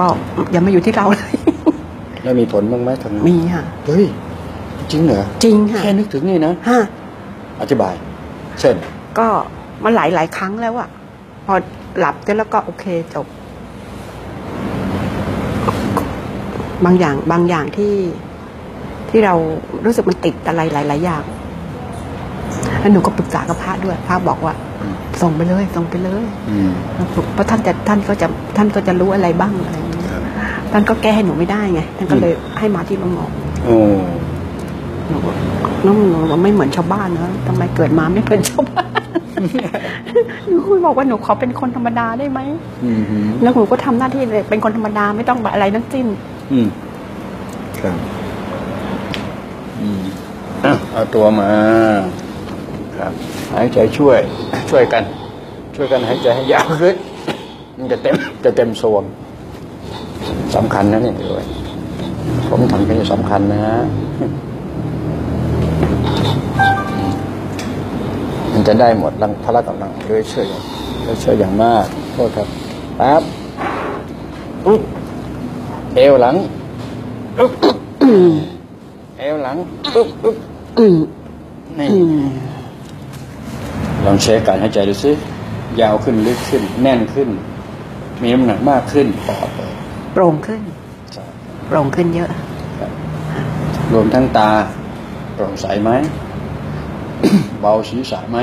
ก็ยังไม่อยู่ที่เราเลยแล้วมีผลบ้างไหมทำงานมีค่ะ เฮ้ย จริงเหรอจริงค่ะแค่นึกถึงนี่นะฮะอธิบาย เช่น ก็มันหลายหลายครั้งแล้วอะพอหลับแล้วก็โอเคจบ บางอย่างบางอย่างที่ที่เรารู้สึกมันติดอะไรหลาย ๆ อย่างแล้วหนูก็ปรึกษากับพระด้วย พระบอกว่าอืมส่งไปเลย ส่งไปเลยอืมเพราะท่านจะท่านก็จะท่านก็จะรู้อะไรบ้างอะไร ท่านก็แก้ให้หนูไม่ได้ไงท่านก็เลยให้มาที่โรงหมอโอ้หนูบอกน้องหนูว่าไม่เหมือนชาวบ้านนะทำไมเกิดมาไม่เหมือนชาวบ้านหนูคุยบอกว่าหนูขอเป็นคนธรรมดาได้ไหมอืมฮึแล้วหนูก็ทำหน้าที่เลยเป็นคนธรรมดาไม่ต้องอะไรทั้งสิ้น อืมครับอืมอะเอาตัวมา ครับ หายใจช่วย ช่วยกัน ช่วยกันหายใจให้ยาวขึ้นมันจะเต็มจะเต็มโซน สำคัญนะเนี่ยด้วยผมทำเป็นสำคัญนะมันจะได้หมดรังพละกำลังด้วยเชื่อด้วยเชื่ออย่างมากโทษครับปั๊บอุ๊บเอวหลังอุ๊บเอวหลังอุ๊บอุ๊บนี่ลองเช็คการหายใจดูสิยาวขึ้นลึกขึ้น แน่นขึ้น มีน้ำหนักมากขึ้นปอดเลย โปร่งขึ้นโปร่งขึ้นเยอะครับรวมทั้งตาโปร่งใสไหม เบาศีรษะไหม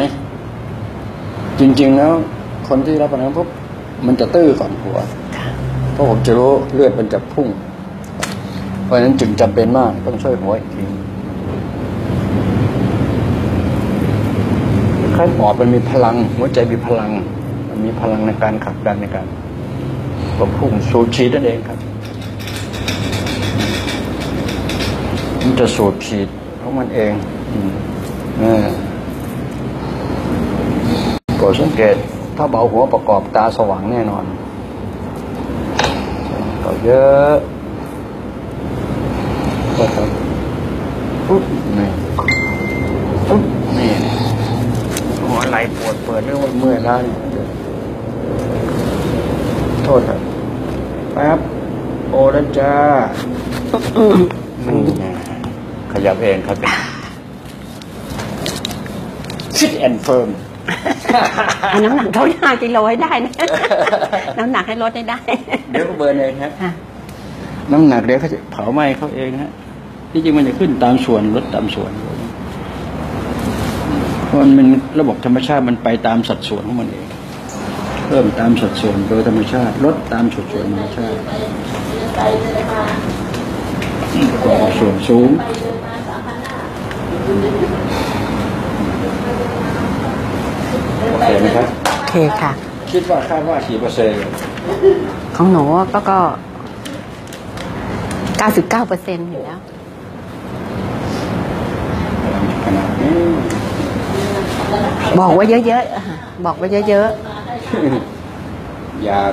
จริง ๆ แล้ว คนที่รับประทานปุ๊บมันจะตื้อก่อนหัวเพราะผมจะรู้เลือดมันจะพุ่ง เพราะฉะนั้นจึงจำเป็นมากต้องช่วยหัวอีกทีคล้ายปอดมันมีพลัง หัวใจมีพลัง มันมีพลังในการขับดันในการ ก็พุ่งสูบฉีดนั่นเองครับ มันจะสูบฉีดของมันเองอืมเออโปรดสังเกต ถ้าเบาหัวประกอบตาสว่างแน่นอนก็เยอะก็ครับปุ๊บนี่ปุ๊บนี่หัวไหลปวดเปิดเรื่องว่าเมื่อยล้าเนี่ย โทษครับแป๊บโอแล้วจ้านี่ไงขยับเองครับ fit and firm เอาน้ำหนักเท่าห้ากิโลให้ได้นะ น้ำหนักให้ลดให้ได้ เดี๋ยวก็เบิร์นเองฮะค่ะ น้ำหนักเดี๋ยวเขาจะเผาไหม้เขาเองฮะ ที่จริงมันจะขึ้นตามส่วนลดตามส่วนเพราะมันเป็นระบบธรรมชาติมันไปตามสัดส่วนของมันเอง เพิ่มตามสัดส่วนโดยธรรมชาติ ลดตามสัดส่วนธรรมชาติก็ส่วนสูงโอเคไหมครับโอเคค่ะ คิดว่าคาดว่ากี่เปอร์เซ็นต์ของหนูก็ก็เก้าสิบเก้าเปอร์เซ็นต์อยู่แล้วขนาดนี้บอกไว้เยอะๆอะบอกไว้เยอะ อยาก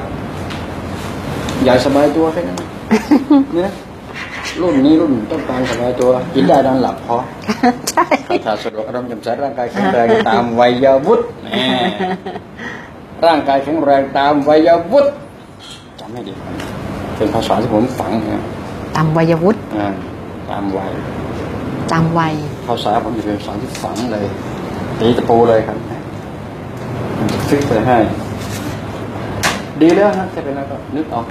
อยากสบายตัวแค่นั้นนะรุ่นนี้รุ่นต้องการสบายตัว กินได้นอนหลับพอๆใช่ถ้าสะดวกอารมณ์จำใสร่างกายแข็งแรงตามวัยวุฒิแหมร่างกายแข็งแรงตามวัยวุฒิจำไม่ดีเป็นภาษาที่ผมฝังนะตามวัยวุฒิอ่าตามวัยตามวัยภาษาผมจะเป็นภาษาที่ฝังเลยตีตะปูเลยครับมันจะฟิกไปให้ ดีแล้วฮะถ้าเป็นแล้วก็นึกออก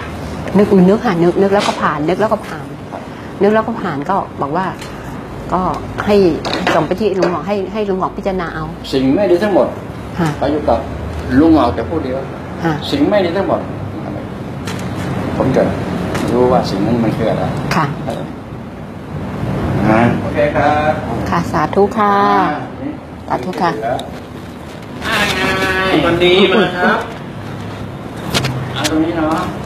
นึกนึกค่ะนึกนึกแล้วก็ผ่านนึกแล้วก็ผ่านครับนึกแล้วก็ผ่านก็บอกว่า ก็ให้ส่งไปที่ลุงหมอกให้ให้ลุงหมอกพิจารณาเอา สิ่งไม่ดีทั้งหมดค่ะเขาอยู่กับลุงออกแต่พูดเดียวค่ะสิ่งไม่ดีทั้งหมดผมจะรู้ว่าสิ่งนั้นมันคืออะไรค่ะอ่าโอเคครับค่ะสาธุค่ะสาธุค่ะวันนี้มาครับ เอาตรงนี้เนาะ